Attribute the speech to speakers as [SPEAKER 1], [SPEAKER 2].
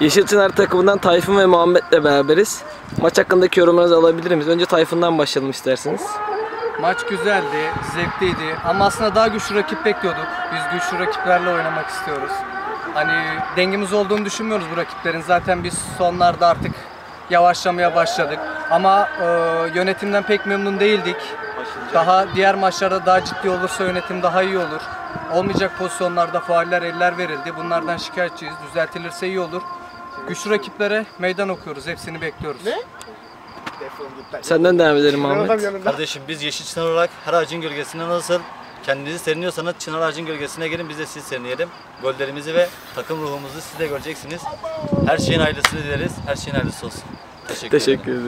[SPEAKER 1] Yeşil Çınar takımından Tayfun ve Muhammed'le beraberiz. Maç hakkındaki yorumlarınızı alabilir miyiz? Önce Tayfun'dan başlayalım isterseniz.
[SPEAKER 2] Maç güzeldi, zevkliydi ama aslında daha güçlü rakip bekliyorduk. Biz güçlü rakiplerle oynamak istiyoruz. Hani dengimiz olduğunu düşünmüyoruz bu rakiplerin. Zaten biz sonlarda artık yavaşlamaya başladık. Ama e, yönetimden pek memnun değildik. Daha diğer maçlarda daha ciddi olursa yönetim daha iyi olur. Olmayacak pozisyonlarda fauller, eller verildi. Bunlardan şikayetçiyiz. Düzeltilirse iyi olur. Güçlü rakiplere meydan okuyoruz. Hepsini bekliyoruz.
[SPEAKER 1] Senden devam edelim Muhammed.
[SPEAKER 3] Kardeşim biz yeşil çınar olarak her ağacın gölgesinde nasıl kendinizi seriniyorsanız çınar ağacın gölgesine gelin biz de sizi serinleyelim. Gollerimizi ve takım ruhumuzu siz de göreceksiniz. Her şeyin hayırlısını dileriz. Her şeyin hayırlısı olsun. Teşekkür ederim.
[SPEAKER 1] Teşekkür ederim.